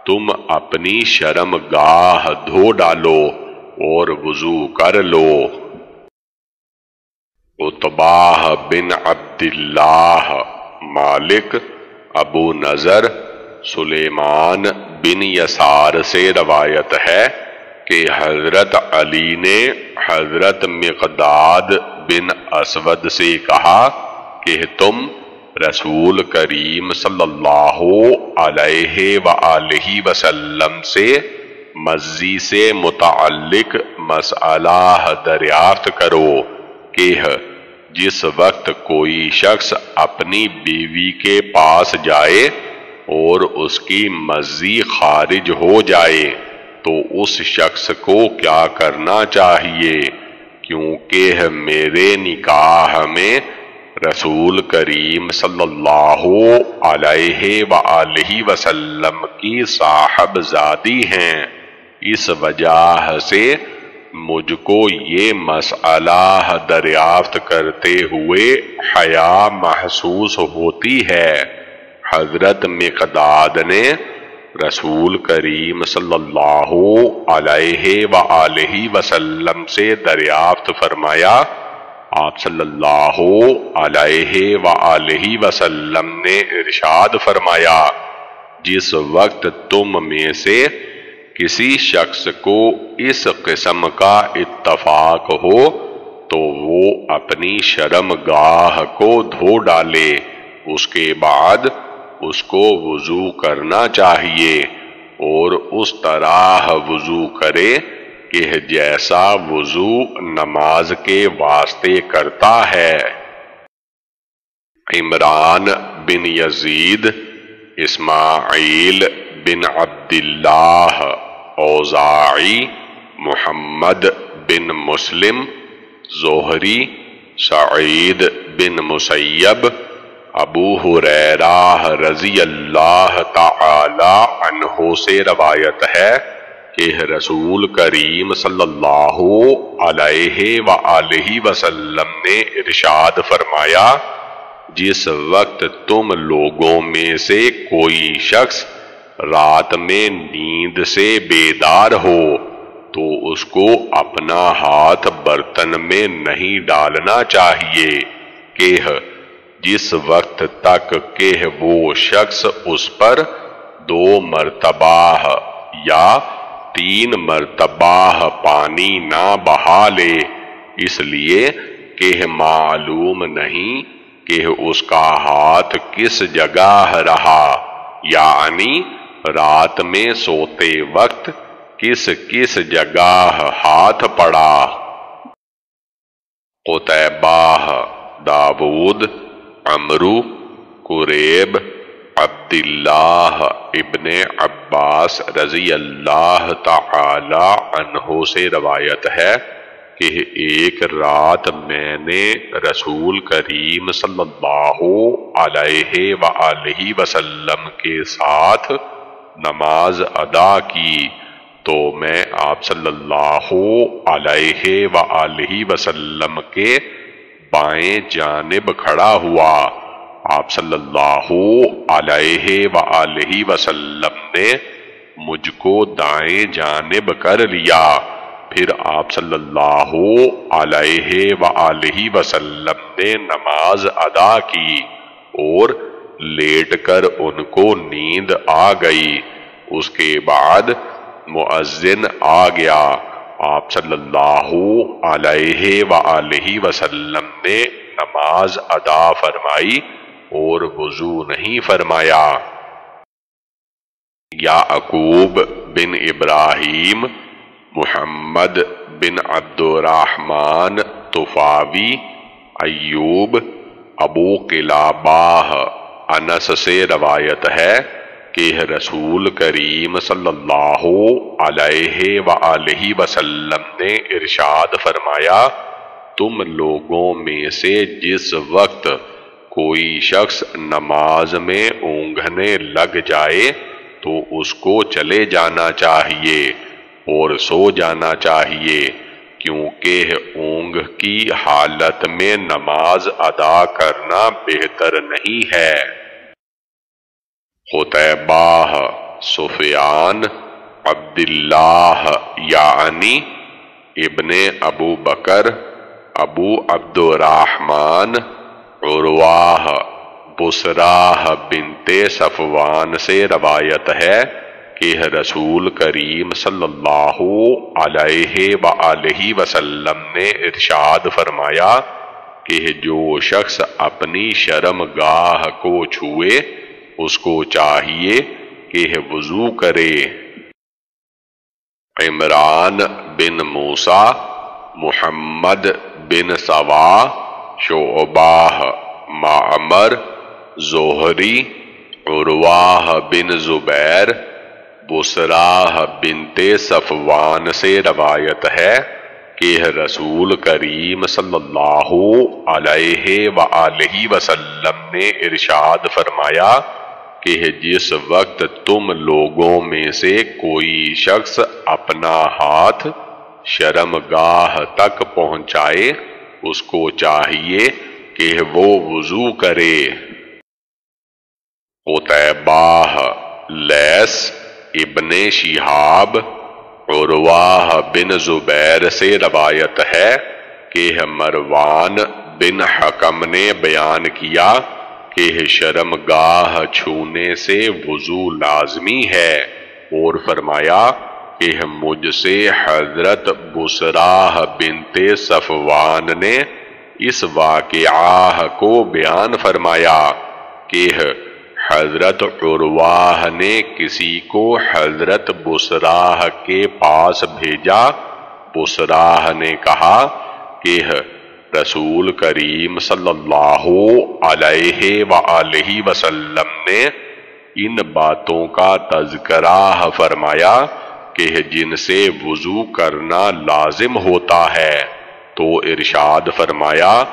تم اپنی شرم گاہ دھو ڈالو اور وضو کر لو۔ اتباہ بن عبداللہ مالک ابو نظر سلیمان بن یسار سے روایت ہے کہ حضرت علی نے حضرت مقداد بن اسود سے کہا کہ تم رسول کریم صلی اللہ علیہ وآلہ وسلم سے مزی سے متعلق مسئلہ دریافت کرو کہ جس وقت کوئی شخص اپنی بیوی کے پاس جائے اور اس کی مزی خارج ہو جائے تو اس شخص کو کیا کرنا چاہیے؟ کیونکہ میرے نکاح میں رسول کریم صلی اللہ علیہ وآلہ وسلم کی صاحب زادی ہیں۔ اس وجہ سے مجھ کو یہ مسئلہ دریافت کرتے ہوئے حیا محسوس ہوتی ہے۔ حضرت مقداد نے رسول کریم صلی اللہ علیہ وآلہ وسلم سے دریافت فرمایا آپ صلی اللہ علیہ وآلہ وسلم نے ارشاد فرمایا، جس وقت تم میں سے کسی شخص کو اس قسم کا اتفاق ہو، تو وہ اپنی شرم گاہ کو دھو ڈالے۔ اس کے بعد اس کو وضو کرنا چاہیے اور اس طرح وضو کرے۔ کہ جیسا وضو نماز کے واسطے کرتا ہے۔ عمران بن یزید، اسماعیل بن عبداللہ، اوزاعی، محمد بن مسلم، زہری، سعید بن مسیب، ابو حریرہ رضی اللہ تعالی عنہ سے روایت ہے۔ کہ رسول کریم صلی اللہ علیہ وآلہ وسلم نے ارشاد فرمایا، جس وقت تم لوگوں میں سے کوئی شخص رات میں نیند سے بیدار ہو، تو اس کو اپنا ہاتھ برتن میں نہیں ڈالنا چاہیے۔ کہ جس وقت تک کہ وہ شخص اس پر دو مرتبہ یا تین مرتبہ پانی نہ بہا لے۔ اس لیے کہ معلوم نہیں کہ اس کا ہاتھ کس جگہ رہا یعنی رات میں سوتے وقت کس کس جگہ ہاتھ پڑا۔ قطبہ داود، عمرو، قریب عبداللہ ابن عباس رضی اللہ تعالی عنہ سے روایت ہے کہ ایک رات میں نے رسول کریم صلی اللہ علیہ وآلہ وسلم کے ساتھ نماز ادا کی تو میں آپ صلی اللہ علیہ وآلہ وسلم کے بائیں جانب کھڑا ہوا۔ آپ صلی اللہ علیہ وآلہ وسلم نے مجھ کو دائیں جانب کر لیا۔ پھر آپ صلی اللہ علیہ وآلہ وسلم نے نماز ادا کی اور لیٹ کر ان کو نیند آ گئی۔ اس کے بعد معزن آ گیا۔ آپ صلی اللہ علیہ وآلہ وسلم نے نماز ادا فرمائی۔ اور وضو نہیں فرمایا۔ یا عقوب بن ابراہیم، محمد بن عبد الرحمن طفاوی، ایوب ابو قلاباہ۔ انس سے روایت ہے کہ رسول کریم صلی اللہ علیہ وآلہ وسلم نے ارشاد فرمایا، تم لوگوں میں سے جس وقت کوئی شخص نماز میں اونگھنے لگ جائے تو اس کو چلے جانا چاہیے اور سو جانا چاہیے، کیونکہ اونگ کی حالت میں نماز ادا کرنا بہتر نہیں ہے۔ خطیبہ سفیان عبداللہ یعنی ابن ابو بکر، ابو عبد الرحمن عرواہ بسراہ بنت صفوان سے روایت ہے کہ رسول کریم صلی اللہ علیہ وآلہ وسلم نے ارشاد فرمایا کہ جو شخص اپنی شرم گاہ کو چھوئے، اس کو چاہیے کہ وضو کرے۔ عمران بن موسا محمد بن سوا شعباہ معمر، زہری عرواہ بن زبیر، بسراہ بنت صفوان سے روایت ہے کہ رسول کریم صلی اللہ علیہ وآلہ وسلم نے ارشاد فرمایا کہ جس وقت تم لوگوں میں سے کوئی شخص اپنا ہاتھ شرم گاہ تک پہنچائے اس کو چاہیے کہ وہ وضو کرے۔ قطعباہ لیس ابن شہاب، عرواہ بن زبیر سے روایت ہے کہ مروان بن حکم نے بیان کیا کہ شرم گاہ چھونے سے وضو لازمی ہے اور فرمایا کہ مجھ سے حضرت بسراہ بنت صفوان نے اس واقعہ کو بیان فرمایا کہ حضرت عرواہ نے کسی کو حضرت بسراہ کے پاس بھیجا۔ بسراہ نے کہا کہ رسول کریم صلی اللہ علیہ وآلہ وسلم نے ان باتوں کا تذکرہ فرمایا۔ کہ جن سے وضو کرنا لازم ہوتا ہے۔ تو ارشاد فرمایا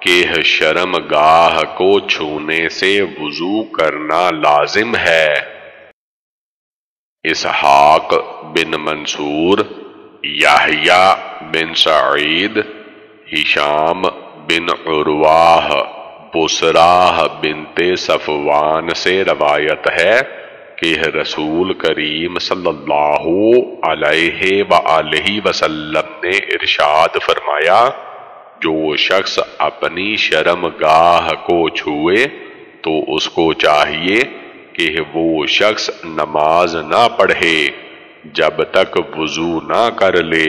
کہ شرم گاہ کو چھونے سے وضو کرنا لازم ہے۔ اسحاق بن منصور یحییٰ بن سعید، ہشام بن عرواہ بسراہ بنت صفوان سے روایت ہے۔ کہ رسول کریم صلی اللہ علیہ وآلہ وسلم نے ارشاد فرمایا، جو شخص اپنی شرم گاہ کو چھوئے تو اس کو چاہیے کہ وہ شخص نماز نہ پڑھے جب تک وضو نہ کر لے۔